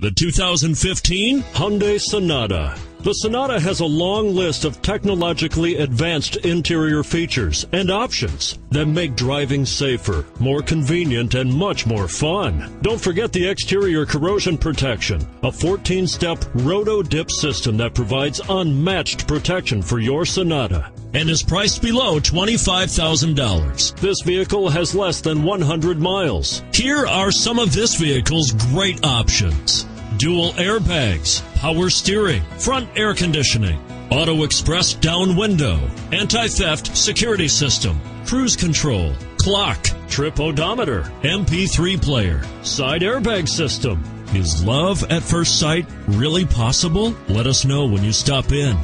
The 2015 Hyundai Sonata. The Sonata has a long list of technologically advanced interior features and options that make driving safer, more convenient, and much more fun. Don't forget the exterior corrosion protection, a 14 step roto dip system that provides unmatched protection for your Sonata and is priced below $25,000. This vehicle has less than 100 miles. Here are some of this vehicle's great options dual airbags, power steering, front air conditioning, auto express down window, anti-theft security system, cruise control, clock, trip odometer, MP3 player, side airbag system. Is love at first sight really possible? Let us know when you stop in.